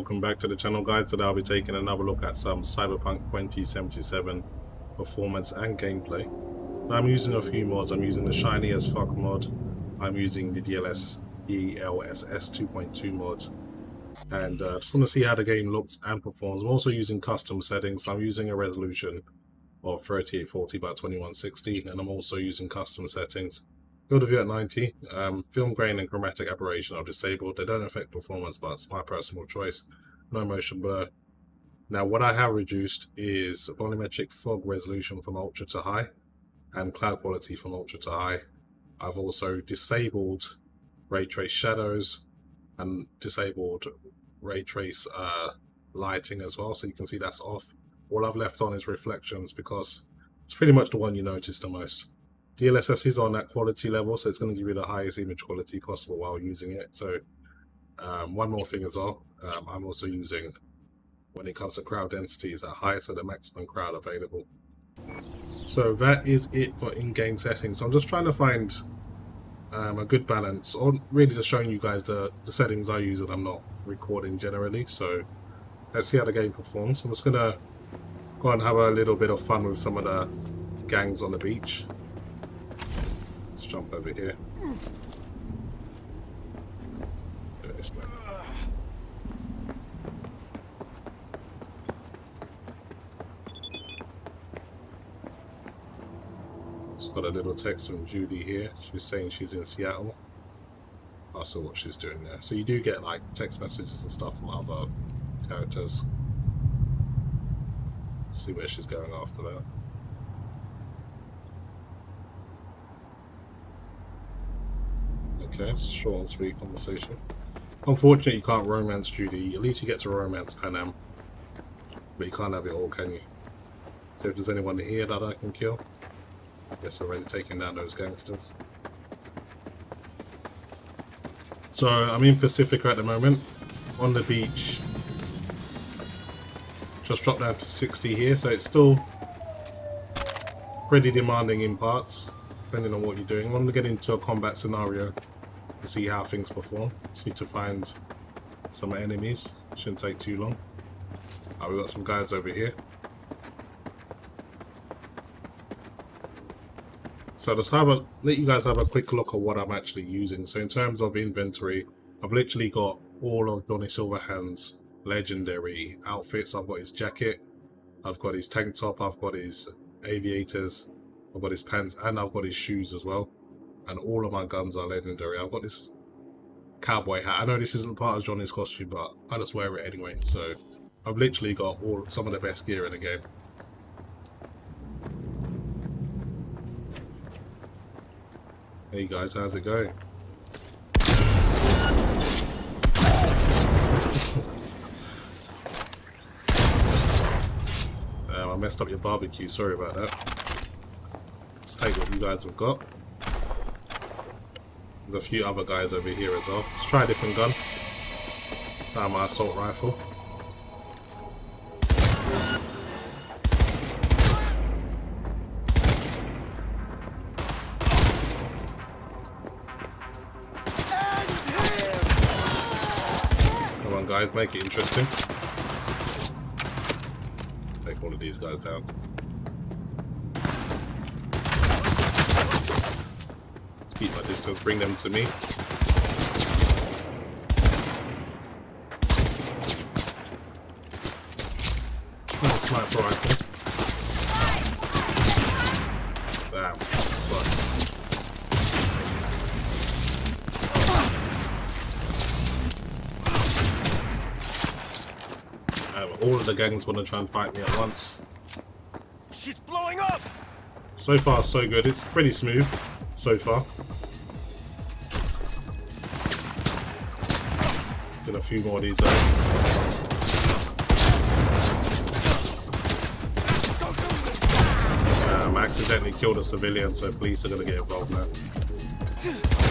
welcome back to the channel guys. Today I'll be taking another look at some Cyberpunk 2077 performance and gameplay. So I'm using a few mods. I'm using the Shiny as Fuck mod. I'm using the DLS DLSS 2.2 mod. And uh, just want to see how the game looks and performs. I'm also using custom settings. So I'm using a resolution of 3840 by 2160 and I'm also using custom settings Field of view at 90. Um, film grain and chromatic aberration are disabled. They don't affect performance, but it's my personal choice. No motion blur. Now, what I have reduced is volumetric fog resolution from ultra to high and cloud quality from ultra to high. I've also disabled ray trace shadows and disabled ray trace uh, lighting as well, so you can see that's off. All I've left on is reflections because it's pretty much the one you notice the most. DLSS is on that quality level, so it's going to give you the highest image quality possible while using it. So um, one more thing as well, um, I'm also using, when it comes to crowd densities, at highest of the maximum crowd available. So that is it for in-game settings. So I'm just trying to find um, a good balance, or really just showing you guys the, the settings I use when I'm not recording generally. So let's see how the game performs. I'm just going to go and have a little bit of fun with some of the gangs on the beach jump over here. Way. Just got a little text from Judy here. She's saying she's in Seattle. I saw what she's doing there. So you do get like text messages and stuff from other characters. See where she's going after that. Okay, short and sweet conversation. Unfortunately, you can't romance Judy. At least you get to romance Panam. But you can't have it all, can you? So if there's anyone here that I can kill. Yes, already taking down those gangsters. So I'm in Pacifica at the moment, on the beach. Just dropped down to 60 here, so it's still pretty demanding in parts, depending on what you're doing. I want to get into a combat scenario see how things perform. Just need to find some enemies. Shouldn't take too long. Uh, we've got some guys over here. So just have a let you guys have a quick look at what I'm actually using. So in terms of inventory, I've literally got all of Johnny Silverhand's legendary outfits. I've got his jacket, I've got his tank top, I've got his aviators, I've got his pants, and I've got his shoes as well and all of my guns are legendary. I've got this cowboy hat. I know this isn't part of Johnny's costume, but I just wear it anyway. So I've literally got all some of the best gear in the game. Hey guys, how's it going? um, I messed up your barbecue, sorry about that. Let's take what you guys have got. A few other guys over here as well. Let's try a different gun. My assault rifle. Come on guys, make it interesting. Take one of these guys down. Keep my distance, bring them to me. Oh, sniper rifle. Damn, sucks. Um, all of the gangs want to try and fight me at once. Shit's blowing up! So far, so good. It's pretty smooth so far. Get a few more of these. Um, I accidentally killed a civilian, so police are going to get involved now.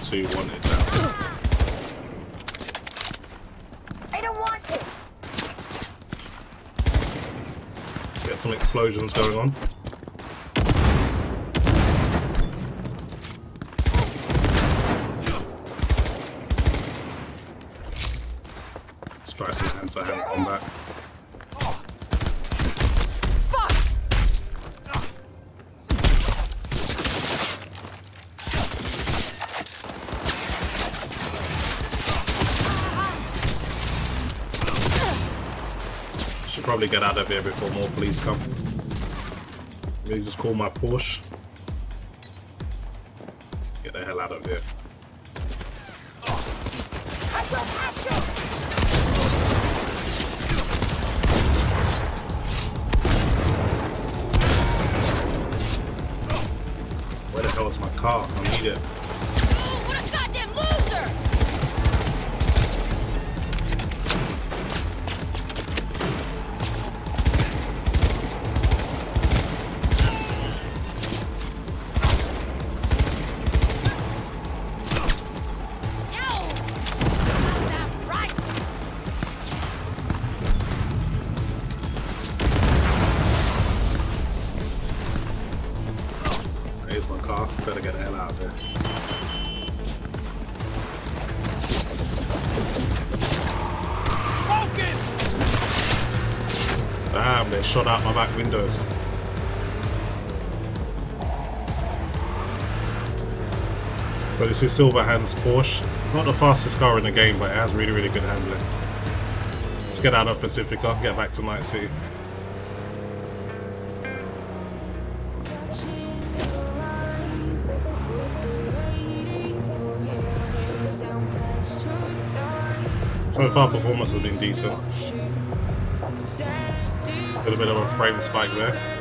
Level 2 wanted now. I don't want to. Get some explosions going on. Let's try some hand-to-hand combat. Fuck! Should probably get out of here before more police come. Maybe just call my Porsche. Get the hell out of here. Where the hell is my car? I need it. Better get the hell out of here. Focus! Damn, they shot out my back windows. So this is Silverhand's Porsche. Not the fastest car in the game, but it has really, really good handling. Let's get out of Pacifica, get back to Night City. So far, performance has been decent. A little bit of a frame spike there.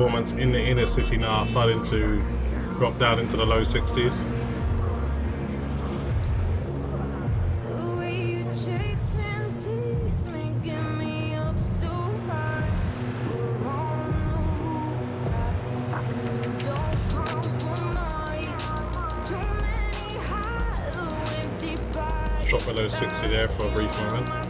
Performance in the inner city now starting to drop down into the low 60s. Drop below 60 there for a brief moment.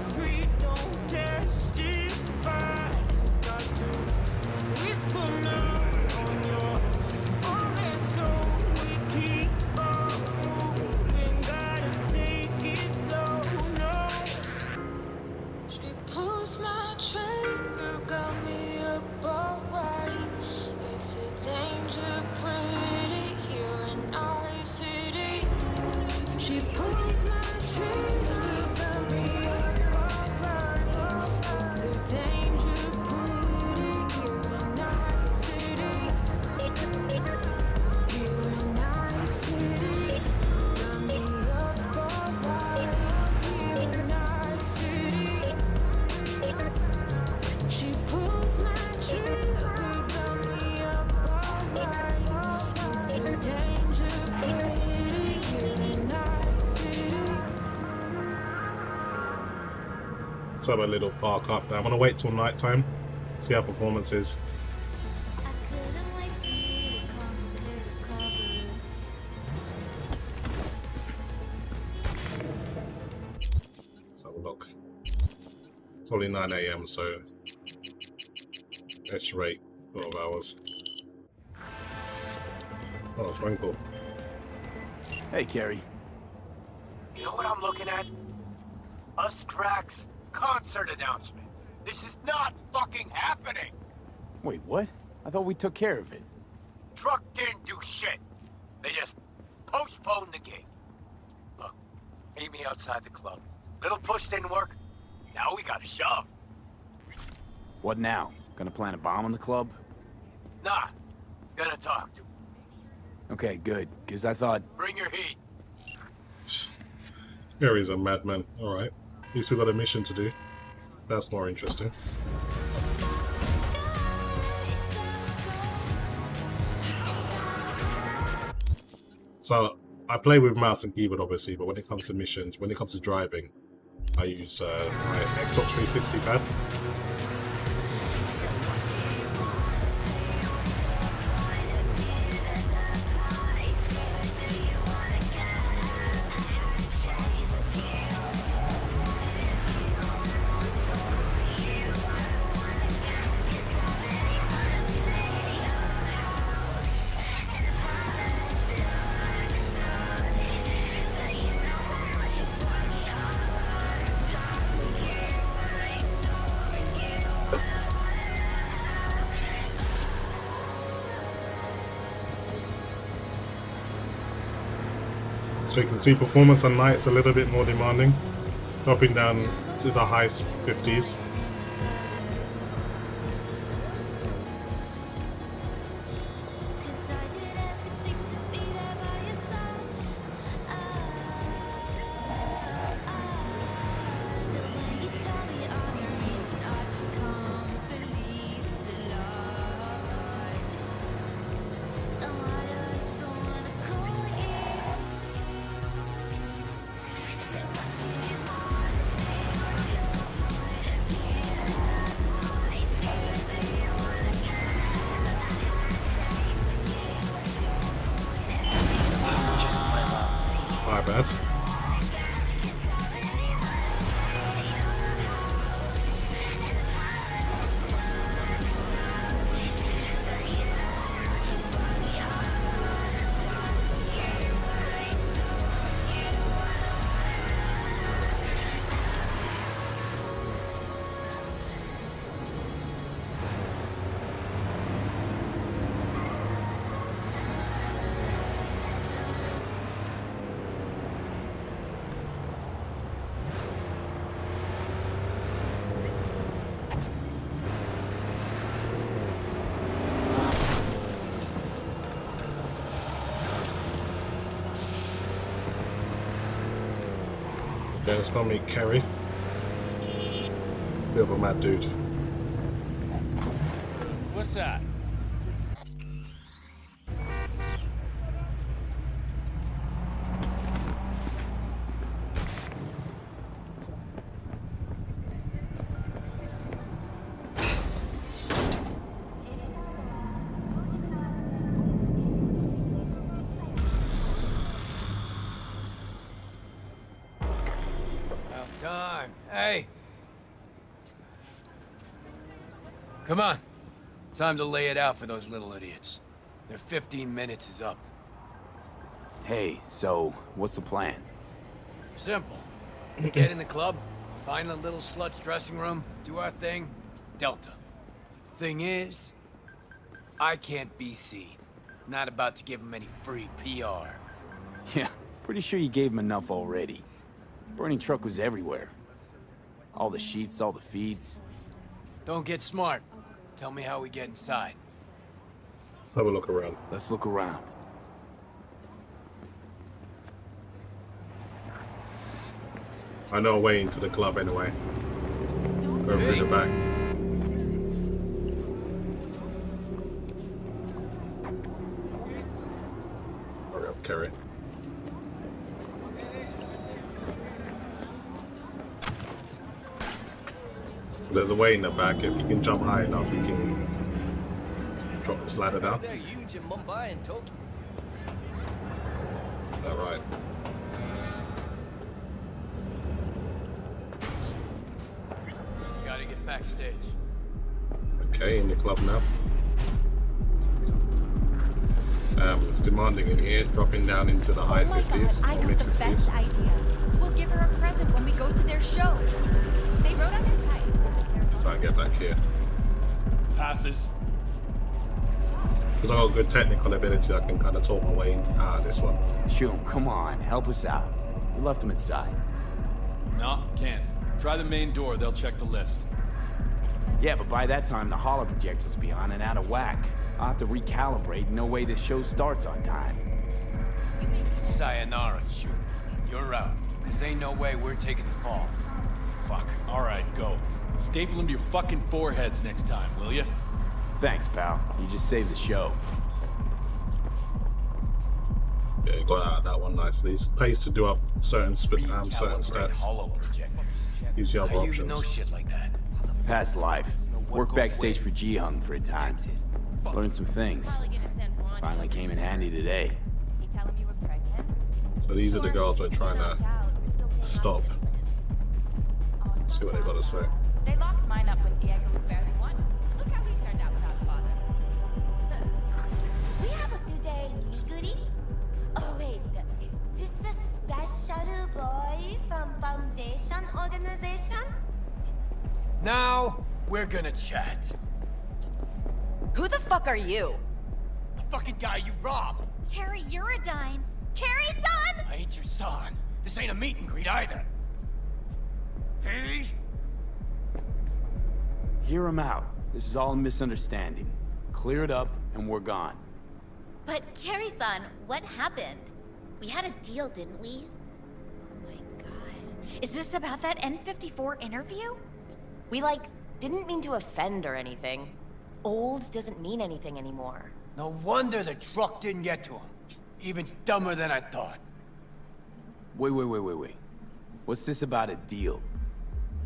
Have a little park up there. I'm gonna wait till night time, see how performance is. Let's have a look. It's only 9 a.m., so let's rate 12 hours. Oh, phone call. Hey, Kerry. You know what I'm looking at? Us cracks concert announcement. This is not fucking happening. Wait, what? I thought we took care of it. Truck didn't do shit. They just postponed the gig. Look, meet me outside the club. Little push didn't work. Now we gotta shove. What now? Gonna plant a bomb on the club? Nah, gonna talk to him. Okay, good. Because I thought, Bring your heat. Gary's a madman. Alright. At least we got a mission to do. That's more interesting. So I play with mouse and keyboard obviously, but when it comes to missions, when it comes to driving, I use uh, my Xbox 360 pad. So you can see performance on night is a little bit more demanding, dropping down to the high 50s. Okay, let's go Kerry. Bit of a mad dude. Hey. Come on. Time to lay it out for those little idiots. Their 15 minutes is up. hey, so what's the plan? Simple. Get in the club, find the little slut's dressing room, do our thing, Delta. Thing is, I can't be seen. Not about to give him any free PR. Yeah, pretty sure you gave him enough already. Burning truck was everywhere. All the sheets, all the feeds. Don't get smart. Tell me how we get inside. Let's have a look around. Let's look around. I know a way into the club anyway. Go through the back. Hurry up, Kerry. There's a way in the back. If you can jump high enough, you can drop the slider down. They're huge in Mumbai and Tokyo. Is that right? Gotta get backstage. Okay, in the club now. Um, it's demanding in here, dropping down into the high oh 50s God, I or mid got the 50s. best idea. We'll give her a present when we go to their show. They wrote on their site. So I get back here. Passes. Because I got good technical ability, I can kind of talk my way into out uh, of this one. Shum, come on, help us out. We left him inside. No, can't. Try the main door, they'll check the list. Yeah, but by that time, the holo projector's be on and out of whack. I'll have to recalibrate, no way the show starts on time. Sayonara, shoot. You're out. Cause ain't no way we're taking the fall. Fuck. Alright, go. Staple them to your fucking foreheads next time, will you? Thanks, pal. You just saved the show. Yeah, you got out of that one nicely. It pays to do up certain sp- um, certain stats. Hollow projectors. Gives you other How you even know options. shit like that? Past life. Worked backstage for Ji-Hung for a time. Learned some things. Finally came in handy today. So these are the girls we're trying to stop. See what they got to say. They mine up when Diego was barely one. Look how he turned out without a father. We have a today nigiri? Oh wait, this the special boy from Foundation Organization? Now, we're gonna chat. Who the fuck are you? The fucking guy you robbed. Kerry Eurodyne. Carrie, son! I ain't your son. This ain't a meet and greet either. Hey? Hear him out. This is all a misunderstanding. Clear it up, and we're gone. But Kerry-san, what happened? We had a deal, didn't we? Oh my god. Is this about that N54 interview? We, like, didn't mean to offend or anything. Old doesn't mean anything anymore. No wonder the truck didn't get to him. Even dumber than I thought. Wait, wait, wait, wait, wait. What's this about a deal?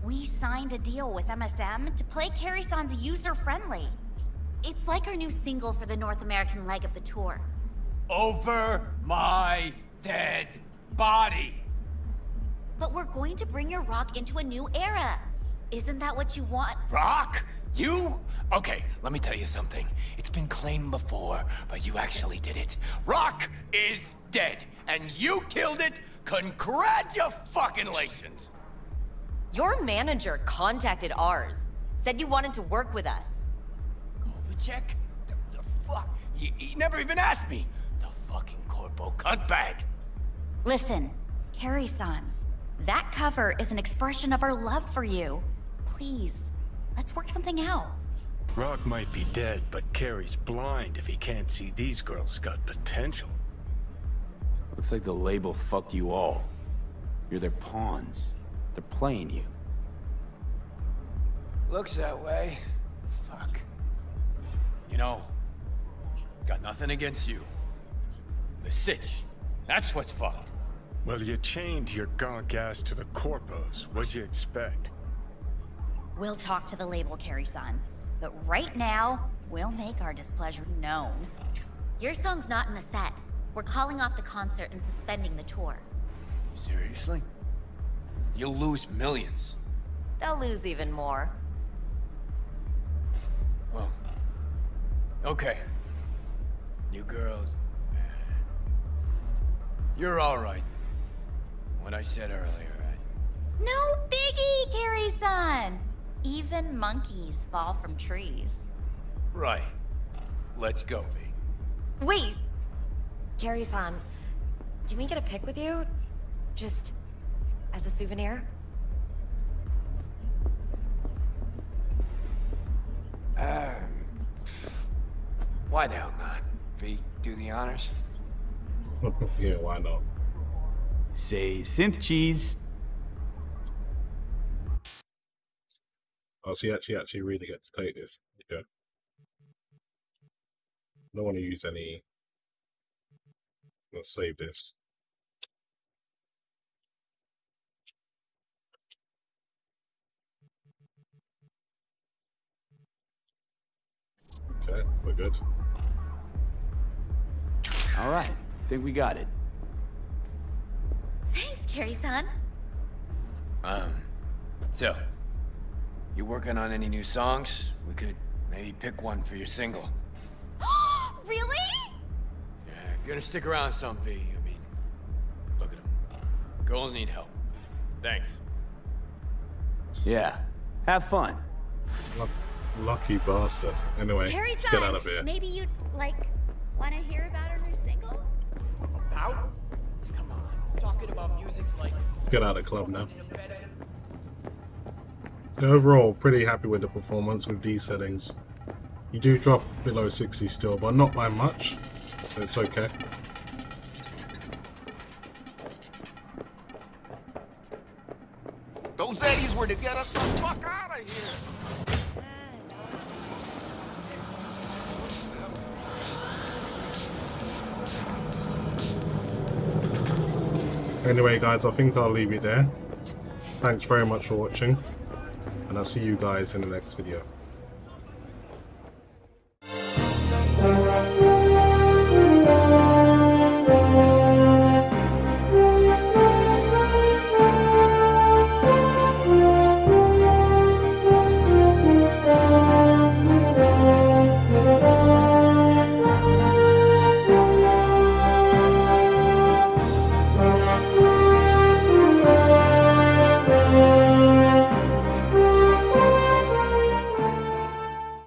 We signed a deal with MSM to play Kerry-san's user-friendly. It's like our new single for the North American leg of the tour. Over my dead body. But we're going to bring your rock into a new era. Isn't that what you want? Rock? You? Okay, let me tell you something. It's been claimed before, but you actually did it. Rock is dead, and you killed it. Congratulations. Your manager contacted ours. Said you wanted to work with us. Oh, Kovacic? The, the fuck? He, he never even asked me. The fucking corpo cuntbag. Listen, Kerry-san. That cover is an expression of our love for you. Please, let's work something out. Rock might be dead, but Kerry's blind if he can't see these girls got potential. Looks like the label fucked you all. You're their pawns. They're playing you. Looks that way. Fuck. You know, got nothing against you. The sitch. That's what's fucked. Well, you chained your gonk ass to the corpos. What'd you expect? We'll talk to the label, Kerry-san. But right now, we'll make our displeasure known. Your song's not in the set. We're calling off the concert and suspending the tour. Seriously? You'll lose millions. They'll lose even more. Well, okay. You girls, eh, you're all right. What I said earlier, I... No biggie, Kerry-san! Even monkeys fall from trees. Right. Let's go, V. Wait! Kerry-san, can we get a pic with you? Just as a souvenir? Um, why the hell not? V, do the honors? yeah, why not? Say synth cheese. Oh, so you actually actually really get to take this. Okay. don't want to use any. Let's save this. Okay, we're good. All right, think we got it. Thanks, Kerry-san. Um, so, you working on any new songs? We could maybe pick one for your single. Oh really? You're gonna stick around some, V. I mean, look at him. Girls need help. Thanks. Yeah. Have fun. Luck- Lucky bastard. Anyway, Kerry let's get out of here. maybe you'd, like, want to hear about her new single? Out? Come on. Talking about music's like Let's get out of the club now. Overall, pretty happy with the performance with these settings. You do drop below 60 still, but not by much, so it's okay. Those Eddies were to get us the fuck out of here. Anyway, guys, I think I'll leave it there. Thanks very much for watching, and I'll see you guys in the next video.